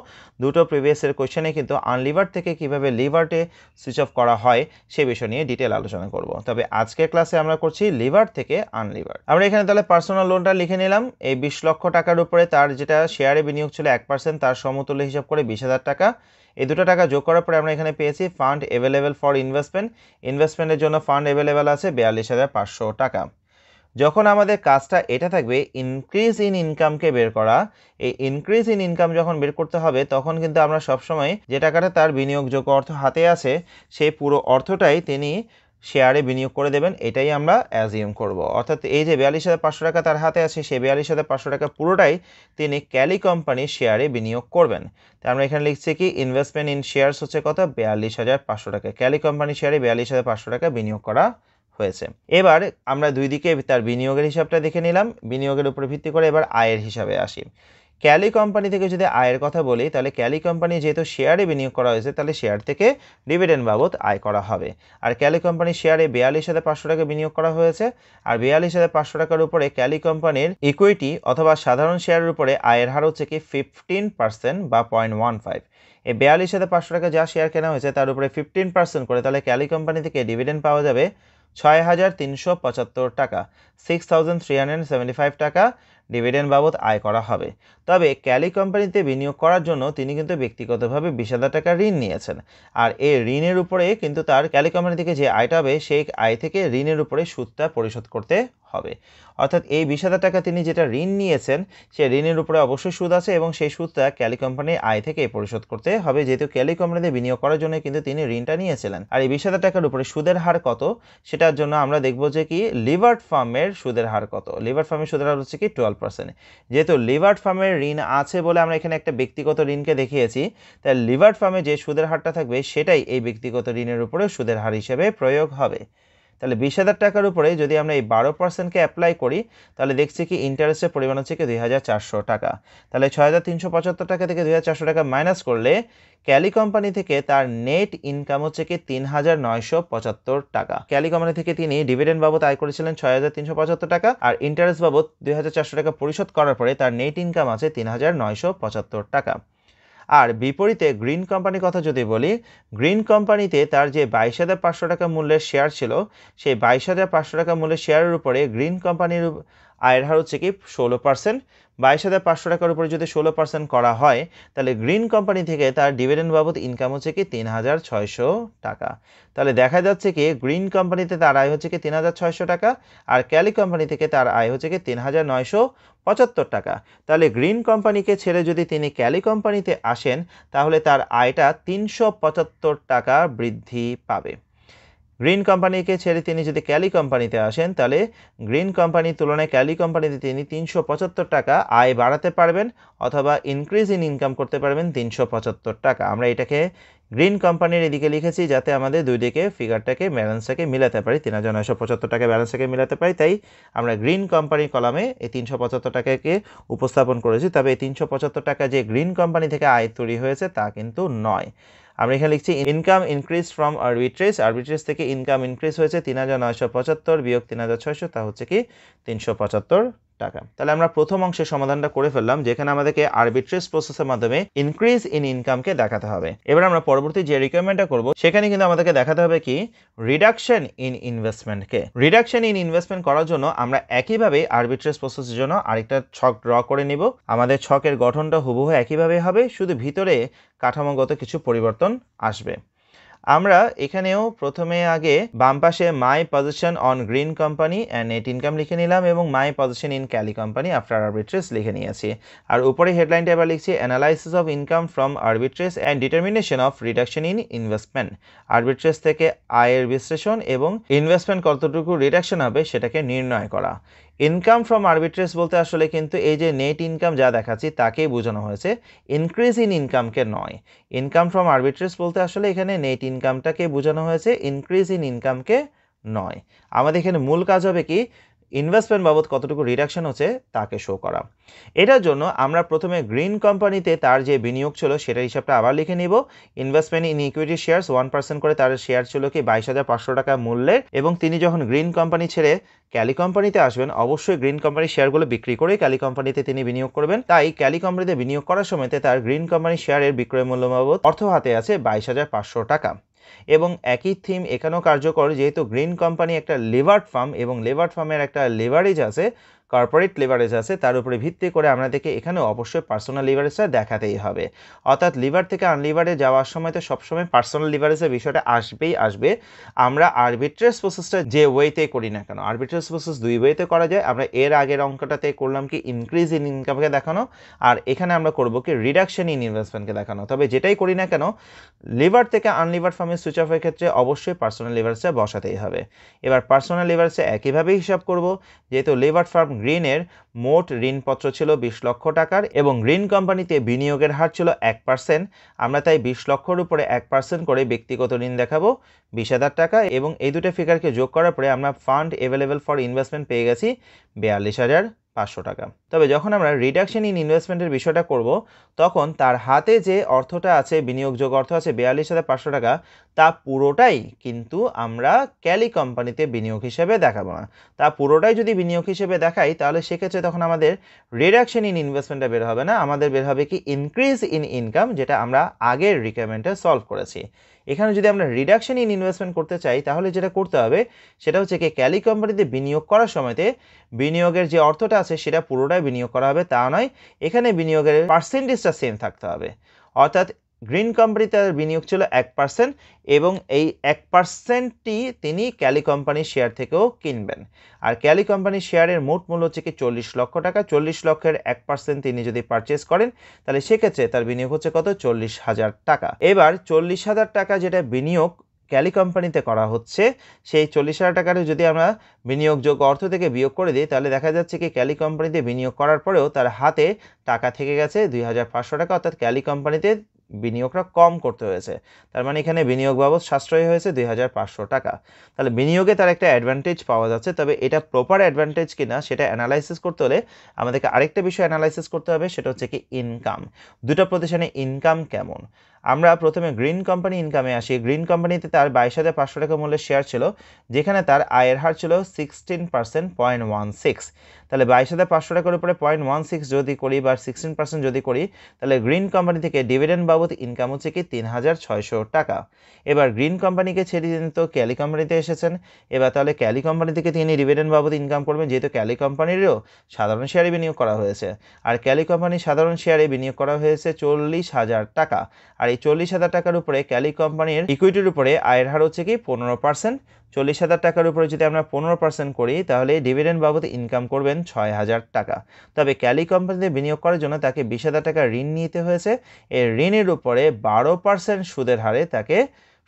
দুটো প্রিভিয়াস ইয়ার কোয়েশ্চেনে কিন্তু আনলিভার থেকে কীভাবে লিভারটে সুইচ অফ করা হয় সে বিষয় নিয়ে ডিটেল আলোচনা করব। তবে আজকের ক্লাসে আমরা করছি লিভার থেকে আনলিভার আমরা এখানে তাহলে পার্সোনাল লোনটা লিখে নিলাম। এই বিশ লক্ষ টাকার উপরে তার যেটা শেয়ারে বিনিয়োগ ছিল এক পার্সেন্ট তার সমতুল্য হিসাব করে বিশ হাজার টাকা। এই দুটো টাকা যোগ করার পরে আমরা এখানে পেয়েছি ফান্ড অ্যাভেলেবেল ফর ইনভেস্টমেন্ট ইনভেস্টমেন্টের জন্য ফান্ড অ্যাভেলেবেল আছে বিয়াল্লিশ হাজার পাঁচশো টাকা। যখন আমাদের কাজটা এটা থাকবে ইনক্রিজ ইন ইনকামকে বের করা, এই ইনক্রিজ ইন ইনকাম যখন বের করতে হবে, তখন কিন্তু আমরা সবসময় যে টাকাটা তার বিনিয়োগযোগ্য অর্থ হাতে আছে সেই পুরো অর্থটাই তিনি শেয়ারে বিনিয়োগ করে দেবেন, এটাই আমরা অ্যাজিউম করব। অর্থাৎ এই যে বিয়াল্লিশ হাজার পাঁচশো টাকা তার হাতে আছে সেই বিয়াল্লিশ হাজার পাঁচশো টাকা পুরোটাই তিনি ক্যালি কোম্পানির শেয়ারে বিনিয়োগ করবেন। তাই আমরা এখানে লিখছি কি ইনভেস্টমেন্ট ইন শেয়ারস হচ্ছে কত? বিয়াল্লিশ হাজার পাঁচশো টাকা। ক্যালি কোম্পানির শেয়ারে বিয়াল্লিশ হাজার পাঁচশো টাকা বিনিয়োগ করা হয়েছে। এবার আমরা দুই দিকে তার বিনিয়োগের হিসাবটা দেখে নিলাম। বিনিয়োগের উপর ভিত্তি করে এবার আয়ের হিসাবে আসি। ক্যালি কোম্পানি থেকে যদি আয়ের কথা বলি, তাহলে ক্যালি কোম্পানি যেহেতু শেয়ারে বিনিয়োগ করা হয়েছে, তাহলে শেয়ার থেকে ডিভিডেন্ড বাবদ আয় করা হবে। আর ক্যালি কোম্পানির শেয়ারে বিয়াল্লিশ হাজার পাঁচশো টাকা বিনিয়োগ করা হয়েছে। আর বিয়াল্লিশ হাজার পাঁচশো টাকার উপরে ক্যালি কোম্পানির ইকুইটি অথবা সাধারণ শেয়ারের উপরে আয়ের হার হচ্ছে কি ফিফটিন পার্সেন্ট বা পয়েন্ট ওয়ান ফাইভ এই বিয়াল্লিশ হাজার পাঁচশো টাকা যা শেয়ার কেনা হয়েছে, তার উপরে ফিফটিন পার্সেন্ট করে তাহলে ক্যালি কোম্পানি থেকে ডিভিডেন্ড পাওয়া যাবে ছয় হাজার তিনশো পঁচাত্তর টাকা six thousand three hundred seventy five টাকা ডিভিডেন্ড বাবদ আয় করা হবে। তবে ক্যালি কোম্পানিতে বিনিয়োগ করার জন্য তিনি কিন্তু ব্যক্তিগতভাবে বিশ হাজার টাকা ঋণ নিয়েছেন। আর এই ঋণের উপরে কিন্তু তার ক্যালি কোম্পানি থেকে যে আয়টা হবে, সেই আয় থেকে ঋণের উপরে সুদটা পরিশোধ করতে হবে। অর্থাৎ এই বিশ হাজার টাকা তিনি যেটা ঋণ নিয়েছেন, সেই ঋণের উপরে অবশ্যই সুদ আছে এবং সেই সুদটা ক্যালি কোম্পানির আয় থেকে পরিশোধ করতে হবে। যেহেতু ক্যালি কোম্পানিতে বিনিয়োগ করার জন্য কিন্তু তিনি ঋণটা নিয়েছিলেন। আর এই বিশ হাজার টাকার উপরে সুদের হার কত, সেটার জন্য আমরা দেখব যে কি লিভার্ট ফার্মের সুদের হার কত। লিভার্ট ফার্মের সুদের হার হচ্ছে কি টুয়েলভ পার্সেন্ট যেহেতু লিভার্ড ফার্মের ঋণ আছে বলে আমরা এখানে একটা ব্যক্তিগত ঋণকে দেখিয়েছি, তাই লিভার্ড ফার্মে যে সুদের হারটা থাকবে সেটাই এই ব্যক্তিগত ঋণের উপরে সুদের হার হিসেবে প্রয়োগ হবে। তাহলে বিশ হাজার টাকার উপরে যদি আমরা এই বারো পার্সেন্টকে অ্যাপ্লাই করি, তাহলে দেখছি কি ইন্টারেস্টের পরিমাণ হচ্ছে কি দুই হাজার চারশো টাকা। তাহলে ছয় হাজার তিনশো পঁচাত্তর টাকা থেকে দুই হাজার চারশো টাকা মাইনাস করলে ক্যালি কোম্পানি থেকে তার নেট ইনকাম হচ্ছে কি তিন হাজার নয়শো পঁচাত্তর টাকা। ক্যালি কোম্পানি থেকে তিনি ডিভিডেন্ড বাবদ আয় করেছিলেন ছয় হাজার তিনশো পঁচাত্তর টাকা, আর ইন্টারেস্ট বাবদ দুই হাজার চারশো টাকা পরিশোধ করার পরে তার নেট ইনকাম আছে তিন হাজার নয়শো পঁচাত্তর টাকা। আর বিপরীতে গ্রিন কোম্পানির কথা যদি বলি, গ্রিন কোম্পানিতে তার যে বাইশ হাজার পাঁচশো টাকা মূল্যের শেয়ার ছিল, সেই বাইশ হাজার পাঁচশো টাকা মূল্যের শেয়ারের উপরে গ্রিন কোম্পানির আয়ের হার হচ্ছে কি, ষোলো পার্সেন্ট বাইশ হাজার পাঁচশো টাকার উপরে যদি ষোলো পার্সেন্ট করা হয়, তাহলে গ্রিন কোম্পানি থেকে তার ডিভিডেন্ড বাবদ ইনকাম হচ্ছে কি তিন হাজার ছয়শো টাকা। তাহলে দেখা যাচ্ছে কি, গ্রিন কোম্পানিতে তার আয় হচ্ছে কি তিন হাজার ছয়শো টাকা, আর ক্যালি কোম্পানি থেকে তার আয় হচ্ছে কি তিন হাজার নয়শো পঁচাত্তর টাকা। তাহলে গ্রিন কোম্পানিকে ছেড়ে যদি তিনি ক্যালি কোম্পানিতে আসেন, তাহলে তার আয়টা তিনশো পঁচাত্তর টাকা বৃদ্ধি পাবে। গ্রিন কোম্পানিকে ছেড়ে তিনি যদি ক্যালি কোম্পানিতে আসেন, তাহলে গ্রিন কোম্পানির তুলনায় ক্যালি কোম্পানিতে তিনি তিনশো পঁচাত্তর টাকা আয় বাড়াতে পারবেন অথবা ইনক্রিজ ইন ইনকাম করতে পারবেন তিনশো পঁচাত্তর টাকা। আমরা এটাকে গ্রিন কোম্পানির এদিকে লিখেছি যাতে আমাদের দুই দিকে ফিগারটাকে ব্যালেন্সটাকে মিলাতে পারি। তিন হাজার নয়শো পঁচাত্তর টাকা ব্যালেন্সটাকে মিলাতে পারি। তাই আমরা গ্রিন কোম্পানির কলামে এই তিনশো পঁচাত্তর টাকাকে উপস্থাপন করেছি। তবে এই তিনশো পঁচাত্তর টাকা যে গ্রিন কোম্পানি থেকে আয় তৈরি হয়েছে তা কিন্তু নয়। আমরা এখানে লিখছি income increase from arbitrage arbitrage থেকে ইনকাম ইনক্রিজ হয়েছে তিন হাজার নয়শো পঁচাত্তর বিয়োগ তিন হাজার ছয়শো, তা হচ্ছে কি তিনশো পঁচাত্তর। টাকা। তাহলে আমরা প্রথম অংশের সমাধানটা করে ফেললাম, যেখানে আমাদেরকে আরবিট্রেস প্রসেসের মাধ্যমে ইনক্রিজ ইন ইনকামকে দেখাতে হবে। এবার আমরা পরবর্তী যে রিকোয়ারমেন্টটা করব, সেখানে কিন্তু আমাদেরকে দেখাতে হবে কি? রিডাকশন ইন ইনভেস্টমেন্টকে রিডাকশন ইন ইনভেস্টমেন্ট করার জন্য আমরা একইভাবে আরবিট্রেস প্রসেসের জন্য আরেকটা ছক ড্র করে নিব। আমাদের ছকের গঠনটা হুবহু একইভাবে হবে, শুধু ভিতরে কাঠামোগত কিছু পরিবর্তন আসবে। আমরা এখানেও প্রথমে আগে বাম পাশে my position on green company and net income লিখে নিলাম এবং my position in Kelly company after arbitrage লিখে নিয়েছি। আর উপরে হেডলাইনটা এবার লিখছি analysis of income from arbitrage and determination of reduction in investment arbitrage থেকে আয়ের বিশ্লেষণ এবং ইনভেস্টমেন্ট কতটুকু রিডাকশন হবে সেটাকে নির্ণয় করা। ইনকাম ফ্রম আরবিট্রেস বলতে আসলে কিন্তু এই যে নেট ইনকাম যা দেখাচ্ছি তাকেই বোঝানো হয়েছে। ইনক্রিজ ইন ইনকামকে নয়। ইনকাম ফ্রম আরবিট্রেস বলতে আসলে এখানে নেট ইনকামটাকে বোঝানো হয়েছে ইনক্রিজ ইন ইনকামকে নয়। আমাদের এখানে মূল কাজ হবে কি? ইনভেস্টমেন্ট বাবদ কতটুকু রিডাকশন হচ্ছে তাকে শো করা। এটার জন্য আমরা প্রথমে গ্রিন কোম্পানিতে তার যে বিনিয়োগ ছিল সেটার হিসাবটা আবার লিখে নিব। Investment in equity shares one percent করে তার শেয়ার ছিল কি বাইশ হাজার পাঁচশো টাকা মূল্যের এবং তিনি যখন গ্রিন কোম্পানি ছেড়ে ক্যালি কোম্পানিতে আসবেন, অবশ্যই গ্রিন কোম্পানির শেয়ারগুলো বিক্রি করে ক্যালি কোম্পানিতে তিনি বিনিয়োগ করবেন। তাই ক্যালি কোম্পানিতে বিনিয়োগ করার সময়তে তার গ্রিন কোম্পানির শেয়ারের বিক্রয় মূল্য বাবদ অর্থ হাতে আছে বাইশ হাজার পাঁচশো টাকা। এবং একই থিম এখানেও কার্যকর, যেহেতু গ্রিন কোম্পানি একটা লেভার্ড ফার্ম এবং লেভার্ড ফার্মের একটা লেভারেজ আছে কর্পোরেট লিভারেজ আছে, তার উপরে ভিত্তি করে আমাদেরকে এখানে অবশ্যই পার্সোনাল লিভারেজটা দেখাতেই হবে। অর্থাৎ লিভার থেকে আনলিভারে যাওয়ার সময় তো সবসময় পার্সোনাল লিভারেজের বিষয়টা আসবেই আসবে। আমরা আরবিট্রেস প্রসেসটা যে ওয়েতে করি না কেন আরবিট্রেস প্রসেস দুই ওয়েতে করা যায়। আমরা এর আগের অঙ্কটাতে করলাম কি ইনক্রিজ ইন ইনকামকে দেখানো, আর এখানে আমরা করব কি রিডাকশন ইন ইনভেস্টমেন্টকে দেখানো। তবে যেটাই করি না কেন লিভার থেকে আনলিভার ফার্মের সুইচ অফের ক্ষেত্রে অবশ্যই পার্সোনাল লিভারেজটা বসাতেই হবে। এবার পার্সোনাল লিভারেজটা একইভাবেই হিসাব করব, যেহেতু লিভার ফার্ম গ্রিনের মোট ঋণপত্র ছিল বিশ লক্ষ টাকার এবং ঋণ কোম্পানিতে বিনিয়োগের হার ছিল এক পার্সেন্ট। আমরা তাই বিশ লক্ষর উপরে এক পার্সেন্ট করে ব্যক্তিগত ঋণ দেখাবো, বিশ হাজার টাকা এবং এই দুটো ফিগারকে যোগ করার পরে আমরা ফান্ড অ্যাভেলেবেল ফর ইনভেস্টমেন্ট পেয়ে গেছি, বিয়াল্লিশ হাজার। পাঁচশো টাকা। তবে যখন আমরা রিডাকশন ইন ইনভেস্টমেন্টের বিষয়টা করব, তখন তার হাতে যে অর্থটা আছে বিনিয়োগযোগ অর্থ আছে, বিয়াল্লিশ হাজার পাঁচশো টাকা, তা পুরোটাই কিন্তু আমরা ক্যালি কোম্পানিতে বিনিয়োগ হিসেবে দেখাবো না। তা পুরোটাই যদি বিনিয়োগ হিসেবে দেখাই, তাহলে সেক্ষেত্রে তখন আমাদের রিডাকশন ইন ইনভেস্টমেন্টটা বের হবে না, আমাদের বের হবে কি ইনক্রিজ ইন ইনকাম যেটা আমরা আগের রিকোয়ারমেন্টে সলভ করেছি। এখানে যদি আমরা রিডাকশন ইন ইনভেস্টমেন্ট করতে চাই, তাহলে যেটা করতে হবে, সেটা হচ্ছে কি ক্যালি কোম্পানিতে বিনিয়োগ করার সময়তে বিনিয়োগের যে অর্থটা আছে, সেটা পুরোটাই বিনিয়োগ করা হবে, তা নয়, এখানে বিনিয়োগের পার্সেন্টেজটা সেম থাকতে হবে। অর্থাৎ গ্রিন কোম্পানিতে বিনিয়োগ ছিল এক পার্সেন্ট এবং এই এক পার্সেন্টটি তিনি ক্যালি কোম্পানির শেয়ার থেকেও কিনবেন। আর ক্যালি কোম্পানির শেয়ারের মোট মূল্য হচ্ছে কি চল্লিশ লক্ষ টাকা। চল্লিশ লক্ষের এক পার্সেন্ট তিনি যদি পারচেস করেন, তাহলে সেক্ষেত্রে তার বিনিয়োগ হচ্ছে কত? চল্লিশ হাজার টাকা। এবার চল্লিশ হাজার টাকা যেটা বিনিয়োগ ক্যালি কোম্পানিতে করা হচ্ছে, সেই চল্লিশ হাজার টাকাটা যদি আমরা বিনিয়োগযোগ্য অর্থ থেকে বিয়োগ করে দিই, তাহলে দেখা যাচ্ছে কি ক্যালি কোম্পানিতে বিনিয়োগ করার পরেও তার হাতে টাকা থেকে গেছে দুই হাজার পাঁচশো টাকা, অর্থাৎ ক্যালি কোম্পানিতে বিনিয়োগটা কম করতে হয়েছে। তার মানে এখানে বিনিয়োগ বাবদ সাশ্রয় হয়েছে দুই হাজার পাঁচশো টাকা। তাহলে বিনিয়োগে তার একটা অ্যাডভান্টেজ পাওয়া যাচ্ছে, তবে এটা প্রপার অ্যাডভান্টেজ কিনা সেটা অ্যানালাইসিস করতে হলে আমাদেরকে আরেকটা বিষয় অ্যানালাইসিস করতে হবে, সেটা হচ্ছে কি ইনকাম দুটো প্রতিষ্ঠানে ইনকাম কেমন? আমরা প্রথমে গ্রিন কোম্পানি ইনকামে আসি। গ্রিন কোম্পানিতে তার বাইশ হাজার পাঁচশো টাকা মূল্যের শেয়ার ছিল, যেখানে তার আয়ের হার ছিল sixteen percent point one six তাহলে বাইশ হাজার পাঁচশো টাকার উপরে পয়েন্ট ওয়ান সিক্স যদি করি বা সিক্সটিন পার্সেন্ট যদি করি, তাহলে গ্রিন কোম্পানি থেকে ডিভিডেন্ড বাবদ ইনকাম হচ্ছে কি তিন হাজার ছয়শো টাকা। এবার গ্রিন কোম্পানিকে ছেড়ে দিন তো ক্যালি কোম্পানিতে এসেছেন। এবার তাহলে ক্যালি কোম্পানি থেকে তিনি ডিভিডেন্ড বাবদ ইনকাম করবেন, যেহেতু ক্যালি কোম্পানিরও সাধারণ শেয়ারে বিনিয়োগ করা হয়েছে। আর ক্যালি কোম্পানির সাধারণ শেয়ারে বিনিয়োগ করা হয়েছে চল্লিশ হাজার টাকা। আর এই চল্লিশ হাজার টাকার উপরে ক্যালি কোম্পানির ইকুইটির উপরে আয়ের হার হচ্ছে কি পনেরো পার্সেন্ট চল্লিশ হাজার টাকার উপরে যদি আমরা পনেরো পার্সেন্ট করি, তাহলে ডিভিডেন্ড বাবদ ইনকাম করবেন ছয় হাজার টাকা। তবে ক্যালি কোম্পানিতে বিনিয়োগ করার জন্য তাকে বিশ হাজার টাকা ঋণ নিতে হয়েছে। এই ঋণের উপরে বারো পার্সেন্ট সুদের হারে তাকে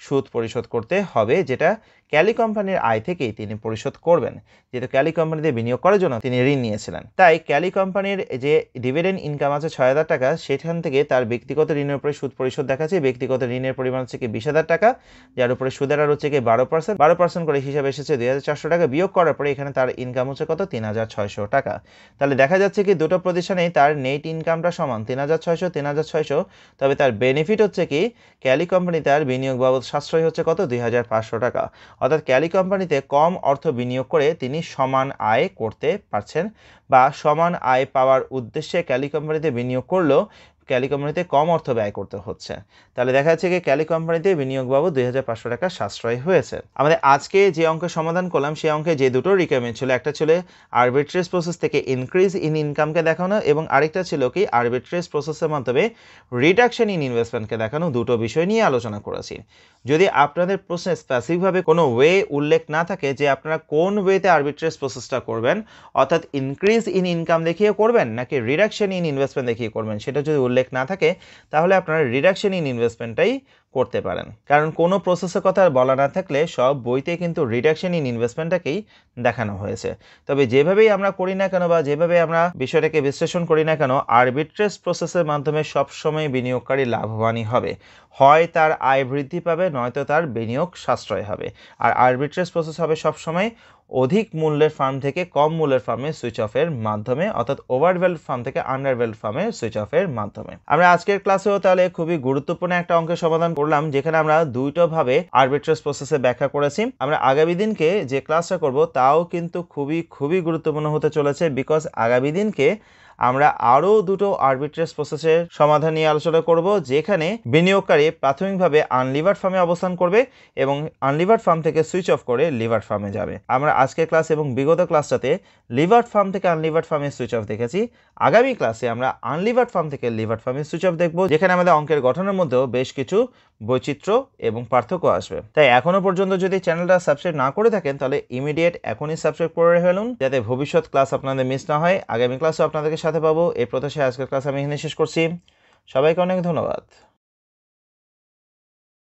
সুদ পরিশোধ করতে হবে, যেটা ক্যালি কোম্পানির আয় থেকেই তিনি পরিশোধ করবেন, যেহেতু ক্যালি কোম্পানিতে বিনিয়োগ করার জন্য তিনি ঋণ নিয়েছিলেন। তাই ক্যালি কোম্পানির যে ডিভিডেন্ড ইনকাম আছে ছয় হাজার টাকা, সেখান থেকে তার ব্যক্তিগত ঋণের উপরে সুদ পরিশোধ দেখাচ্ছে। ব্যক্তিগত ঋণের পরিমাণ হচ্ছে কি বিশ হাজার টাকা, যার উপরে সুদের আর হচ্ছে কি বারো পার্সেন্ট বারো পার্সেন্ট করে হিসাবে এসেছে দুই হাজার চারশো টাকা। বিয়োগ করার পরে এখানে তার ইনকাম হচ্ছে কত? তিন হাজার ছয়শো টাকা। তাহলে দেখা যাচ্ছে কি দুটো প্রতিষ্ঠানেই তার নেট ইনকামটা সমান, তিন হাজার ছয়শো, তিন হাজার ছয়শো। তবে তার বেনিফিট হচ্ছে কি, ক্যালি কোম্পানি তার বিনিয়োগ বাবদ সাশ্রয় হচ্ছে কত? দুই হাজার পাঁচশো টাকা। অর্থাৎ ক্যালি কোম্পানিতে কম অর্থ বিনিয়োগ করে তিনি সমান আয় করতে পারছেন বা সমান আয় পাওয়ার উদ্দেশ্যে ক্যালি কোম্পানিতে বিনিয়োগ করলেও ক্যালি কোম্পানিতে কম অর্থ ব্যয় করতে হচ্ছে। তাহলে দেখা যাচ্ছে যে ক্যালি কোম্পানিতে বিনিয়োগ বাবদ দুই হাজার পাঁচশো টাকা সাশ্রয় হয়েছে। আমাদের আজকে যে অঙ্কের সমাধান করলাম, সেই অঙ্কে যে দুটো রিকোয়ারমেন্ট ছিল, একটা ছিল আরবিট্রেস প্রসেস থেকে ইনক্রিজ ইন ইনকামকে দেখানো এবং আরেকটা ছিল কি আরবিট্রেস প্রসেসের মাধ্যমে রিডাকশন ইন ইনভেস্টমেন্টকে দেখানো। দুটো বিষয় নিয়ে আলোচনা করেছি। যদি আপনাদের প্রশ্নে স্পেসিফিকভাবে কোনো ওয়ে উল্লেখ না থাকে যে আপনারা কোন ওয়েতে আরবিট্রেস প্রসেসটা করবেন, অর্থাৎ ইনক্রিজ ইন ইনকাম দেখিয়ে করবেন, নাকি রিডাকশন ইন ইনভেস্টমেন্ট দেখিয়ে করবেন, সেটা যদি উল্লেখ না থাকে, তাহলে আপনারা রিডাকশন ইন ইনভেস্টমেন্টটাই করতে পারেন। কারণ কোনো প্রসেসের কথা বলা না থাকলে সব বইতে কিন্তু রিডাকশন ইন ইনভেস্টমেন্টটাকেই দেখানো হয়েছে। তবে যেভাবেই আমরা করি না কেন বা যেভাবে আমরা বিষয়টাকে বিশ্লেষণ করি না কেন আরবিট্রেস প্রসেসের মাধ্যমে সবসময় বিনিয়োগকারী লাভবানই হবে। হয় তার আয় বৃদ্ধি পাবে, নয়তো তার বিনিয়োগ সাশ্রয় হবে। আর আরবিট্রেস প্রসেস হবে সবসময় অধিক মূল্যের ফার্ম থেকে কম মূল্যের ফার্মে সুইচ অফের মাধ্যমে, অর্থাৎ ওভারভেল্ড ফার্ম থেকে আন্ডারভেল্ড ফার্মে সুইচ অফের মাধ্যমে। আমরা আজকের ক্লাসেও তাহলে খুবই গুরুত্বপূর্ণ একটা অঙ্কের সমাধান করলাম, যেখানে আমরা দুইটো ভাবে আরবিট্রেস প্রসেসে ব্যাখ্যা করেছি। আমরা আগামী দিনকে যে ক্লাসটা করব, তাও কিন্তু খুবই খুবই গুরুত্বপূর্ণ হতে চলেছে বিকজ আগামী দিনকে আমরা আরও দুটো আরবিট্রেস প্রসেসের সমাধান নিয়ে আলোচনা করব, যেখানে বিনিয়োগকারী প্রাথমিকভাবে আনলিভার ফার্মে অবস্থান করবে এবং আনলিভার ফার্ম থেকে সুইচ অফ করে লিভার ফার্মে যাবে। আমরা আজকের ক্লাস এবং বিগত ক্লাসটাতে লিভার ফার্ম থেকে আনলিভার ফার্মে সুইচ অফ দেখেছি। আগামী ক্লাসে আমরা আনলিভার ফার্ম থেকে লিভার ফার্মে সুইচ অফ দেখব, যেখানে আমাদের অঙ্কের গঠনের মধ্যেও বেশ কিছু বৈচিত্র্য এবং পার্থক্য আসবে। তাই এখনও পর্যন্ত যদি চ্যানেলটা সাবস্ক্রাইব না করে থাকেন, তাহলে ইমিডিয়েট এখনই সাবস্ক্রাইব করে ফেলুন, যাতে ভবিষ্যৎ ক্লাস আপনাদের মিস না হয়। আগামী ক্লাসও আপনাদেরকে সাথে পাবো। এই প্রত্যাশায় আজকের ক্লাস আমি এখানে শেষ করছি। সবাইকে অনেক ধন্যবাদ।